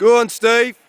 Go on, Steve.